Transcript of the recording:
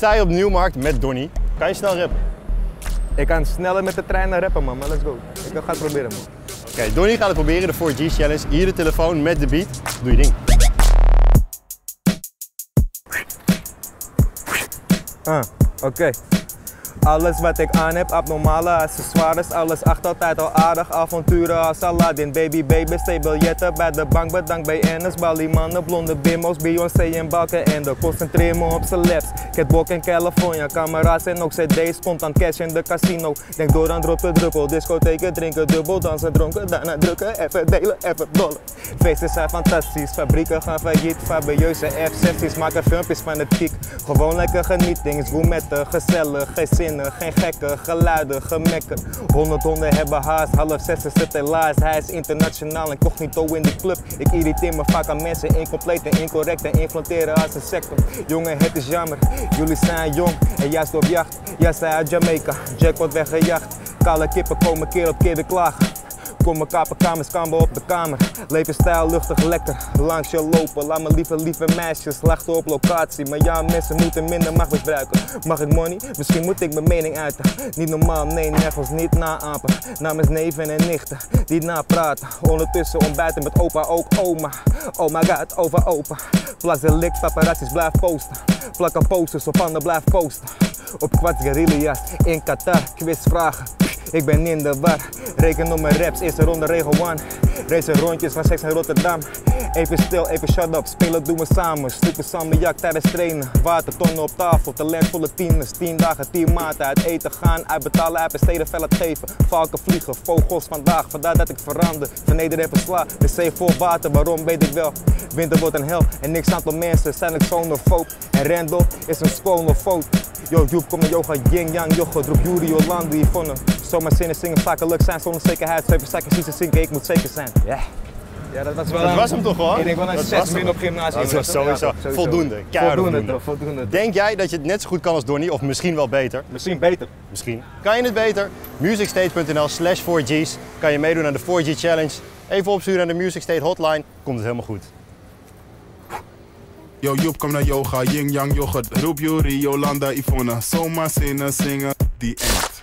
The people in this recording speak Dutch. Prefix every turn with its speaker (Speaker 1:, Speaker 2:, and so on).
Speaker 1: sta je op Nieuwmarkt met Donny. Kan je snel rappen?
Speaker 2: Ik kan sneller met de trein naar rappen, man. Maar let's go. Ik ga het proberen, man.
Speaker 1: Oké, Donny gaat het proberen, de 4G Challenge. Hier de telefoon met de beat. Doe je ding.
Speaker 2: Ah, oké. Alles wat ik aan heb, abnormale accessoires, alles acht altijd al aardig. Avonturen als Aladdin, baby baby, biljetten bij de bank, bedankt bij Ennis, mannen, blonde bimos, Beyoncé en Balken en de concentreer me op celebs. Catwalk in California, camera's en ook cd's, aan cash in de casino. Denk door aan drop de druppel, discotheken, drinken dubbel, dansen dronken, daarna drukken, even delen, even dollen. Feesten zijn fantastisch, fabrieken gaan failliet, fabieuze F-16's maken filmpjes van het kiek. Gewoon lekker genieten, is gourmetten, gezellig, geen geen gekke geluiden, gemekken. Honderd honden hebben haast, half zes is het helaas. Hij is internationaal, incognito in de club. Ik irriteer me vaak aan mensen, incompleet en incorrect en inflanteren als een sector. Jongen, het is jammer, jullie zijn jong en juist op jacht. Jij zei uit Jamaica, Jack wordt weggejaagd. Kale kippen komen keer op keer de klagen. Kom mijn kaperkamers, kamber op de kamer. Levensstijl luchtig lekker, langs je lopen. Laat me lieve, lieve meisjes lachten op locatie. Maar ja, mensen moeten minder macht misbruiken. Mag ik money? Misschien moet ik mijn mening uiten. Niet normaal, nee, nergens niet naapen. Namens neven en nichten, die napraten. Ondertussen ontbijten met opa, ook oma. Oh my god, over opa. Plaats de lik, paparazzis blijf posten. Plakken posters op handen, blijf posten. Op kwart in Qatar, quizvragen. Ik ben in de war. Reken op mijn raps, eerste ronde regel one. Race rondjes van seks in Rotterdam. Even stil, even shut up, spelen doen we samen. Stoepen samen jak tijdens trainen. Watertonnen op tafel, talentvolle tieners. Tien dagen, tien maanden, uit eten gaan, uitbetalen, uitbesteden, fel het geven. Valken vliegen, vogels vandaag, vandaar dat ik verander. Verneder en versla, de zee vol water, waarom weet ik wel. Winter wordt een hel en niks aantal mensen zijn ik xenofoob. En Randall is een schonofoot. Yo, Joep, kom naar yoga, yin yang, yoga, drop Yuri, Jolanda, Yvonne. Zomaar zinnen zingen, zakelijk zijn zonder zekerheid. Zeven zakken, ze zinken, ik moet zeker zijn. Ja.
Speaker 1: Ja, dat was wel Dat was hem toch hoor?
Speaker 2: Ik denk wel een 6 min op gymnasium.
Speaker 1: Dat was sowieso, voldoende. Voldoende, voldoende. Denk jij dat je het net zo goed kan als Donny of misschien wel beter?
Speaker 2: Misschien beter.
Speaker 1: Misschien. Kan je het beter? Musicstate.nl slash 4G's kan je meedoen aan de 4G Challenge. Even opsturen aan de Music State hotline, komt het helemaal goed.
Speaker 3: Yo, Joep, kom naar yoga, yin yang yoghurt. Roep Yuri, Jolanda, Ivona. Zomaar zinnen zingen, die end.